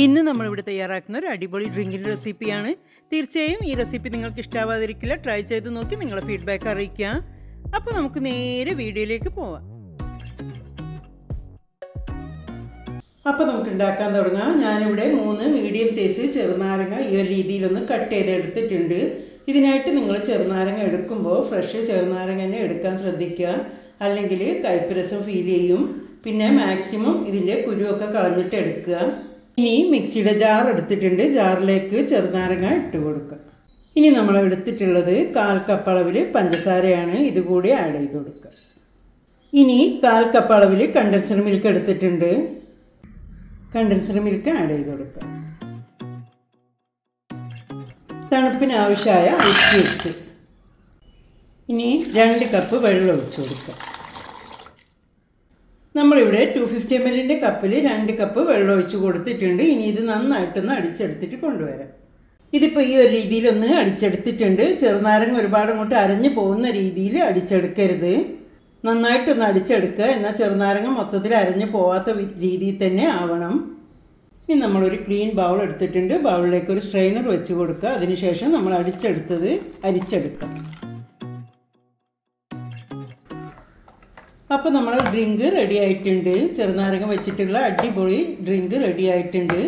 ഇന്ന് നമ്മളിവിടെ തയ്യാറാക്കുന്ന ഒരു അടിപൊളി ഡ്രിങ്കിന്റെ റെസിപ്പിയാണ്. തീർച്ചയായും ഈ റെസിപ്പി നിങ്ങൾക്ക് ഇഷ്ടാവാതിരിക്കില്ല. ട്രൈ ചെയ്ത് നോക്കി നിങ്ങളുടെ ഫീഡ്ബാക്ക് അറിയിക്കുക. അപ്പോൾ നമുക്ക് നേരെ വീഡിയോയിലേക്ക് പോവാം. അപ്പോൾ നമുക്ക് ഉണ്ടാക്കാൻ തുടങ്ങാം. ഞാനിവിടെ മൂന്ന് മീഡിയം സൈസ് ചെറുനാരങ്ങ ഈ ഒരു രീതിയിലൊന്ന് കട്ട് ചെയ്തെടുത്തിട്ടുണ്ട്. ഇതിനായിട്ട് നിങ്ങൾ ചെറുനാരങ്ങ എടുക്കുമ്പോൾ ഫ്രഷ് ചെറുനാരങ്ങ തന്നെ എടുക്കാൻ ശ്രദ്ധിക്കുക. അല്ലെങ്കിൽ കൈപ്പരസം രസം ഫീൽ ചെയ്യും. പിന്നെ മാക്സിമം ഇതിന്റെ കുരുവൊക്കെ കളഞ്ഞിട്ട് എടുക്കുക. ഇനി മിക്സിയുടെ ജാർ എടുത്തിട്ടുണ്ട്. ജാറിലേക്ക് ചെറുനാരങ്ങ ഇട്ട് കൊടുക്കുക. ഇനി നമ്മൾ എടുത്തിട്ടുള്ളത് കാൽ കപ്പ് അളവിൽ പഞ്ചസാരയാണ് ഇതുകൂടി ആഡ് ചെയ്ത് കൊടുക്കുക. ഇനി കാൽ കപ്പ് അളവിൽ കണ്ടൻസർ മിൽക്ക് എടുത്തിട്ടുണ്ട്. കണ്ടൻസർ മിൽക്ക് ആഡ് ചെയ്ത് കൊടുക്കുക. തണുപ്പിന് ആവശ്യമായ ഐസ് ക്യൂബ്സ് ഇനി രണ്ട് കപ്പ് വെള്ളം ഒഴിച്ചു കൊടുക്കുക. നമ്മളിവിടെ ടു ഫിഫ്റ്റി എം എല്ലിന്റെ കപ്പിൽ രണ്ട് കപ്പ് വെള്ളം ഒഴിച്ച് കൊടുത്തിട്ടുണ്ട്. ഇനി ഇത് നന്നായിട്ടൊന്ന് അടിച്ചെടുത്തിട്ട് കൊണ്ടുവരാം. ഇതിപ്പോൾ ഈ ഒരു രീതിയിലൊന്ന് അടിച്ചെടുത്തിട്ടുണ്ട്. ചെറുനാരങ്ങ ഒരുപാട് അങ്ങോട്ട് അരഞ്ഞു പോകുന്ന രീതിയിൽ അടിച്ചെടുക്കരുത്. നന്നായിട്ടൊന്ന് അടിച്ചെടുക്കുക. എന്നാൽ ചെറുനാരങ്ങ മൊത്തത്തിൽ അരഞ്ഞു പോവാത്ത രീതിയിൽ തന്നെ ആവണം. ഇനി നമ്മളൊരു ക്ലീൻ ബൗൾ എടുത്തിട്ടുണ്ട്. ബൗളിലേക്ക് ഒരു സ്ട്രെയിനർ വെച്ച് കൊടുക്കുക. അതിനുശേഷം നമ്മൾ അടിച്ചെടുത്തത് അരിച്ചെടുക്കാം. അപ്പോൾ നമ്മൾ ഡ്രിങ്ക് റെഡി ആയിട്ടുണ്ട്. ചെറുനാരങ്ങ വെച്ചിട്ടുള്ള അടിപൊളി ഡ്രിങ്ക് റെഡി ആയിട്ടുണ്ട്.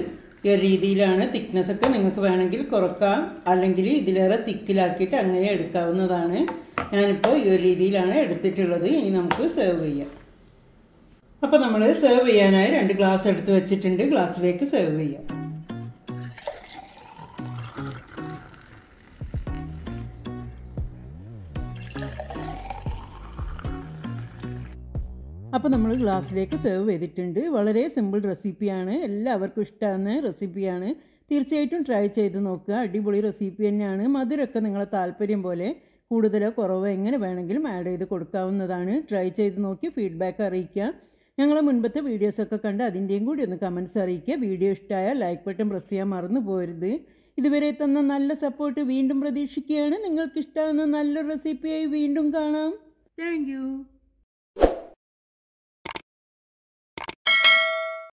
ഈ രീതിയിലാണ് തിക്നെസ് ഒക്കെ നിങ്ങൾക്ക് വേണമെങ്കിൽ കുറക്കാം. അല്ലെങ്കിൽ ഇതിലേറെ തിക്കിലാക്കിയിട്ട് അങ്ങനെ എടുക്കാവുന്നതാണ്. ഞാനിപ്പോൾ ഈ ഒരു രീതിയിലാണ് എടുത്തിട്ടുള്ളത്. ഇനി നമുക്ക് സെർവ് ചെയ്യാം. അപ്പോൾ നമ്മൾ സെർവ് ചെയ്യാനായി രണ്ട് ഗ്ലാസ് എടുത്ത് വെച്ചിട്ടുണ്ട്. ഗ്ലാസ്സിലേക്ക് സെർവ് ചെയ്യാം. അപ്പോൾ നമ്മൾ ഗ്ലാസ്സിലേക്ക് സെർവ് ചെയ്തിട്ടുണ്ട്. വളരെ സിമ്പിൾ റെസിപ്പിയാണ് എല്ലാവർക്കും ഇഷ്ടമാകുന്ന റെസിപ്പിയാണ് തീർച്ചയായിട്ടും ട്രൈ ചെയ്ത് നോക്കുക. അടിപൊളി റെസിപ്പി തന്നെയാണ്. മധുരമൊക്കെ നിങ്ങളെ താല്പര്യം പോലെ കൂടുതലോ കുറവോ എങ്ങനെ വേണമെങ്കിലും ആഡ് ചെയ്ത് കൊടുക്കാവുന്നതാണ്. ട്രൈ ചെയ്ത് നോക്കി ഫീഡ്ബാക്ക് അറിയിക്കുക. ഞങ്ങളെ മുൻപത്തെ വീഡിയോസൊക്കെ കണ്ട് അതിന്റെയും കൂടി ഒന്ന് കമൻസ് അറിയിക്കുക. വീഡിയോ ഇഷ്ടമായാൽ ലൈക്ക് ബട്ടൺ പ്രസ് ചെയ്യാൻ മറന്നു പോരുത്. ഇതുവരെ തന്ന നല്ല സപ്പോർട്ട് വീണ്ടും പ്രതീക്ഷിക്കുകയാണ്. നിങ്ങൾക്ക് ഇഷ്ടമാകുന്ന നല്ലൊരു റെസിപ്പിയായി വീണ്ടും കാണാം. താങ്ക്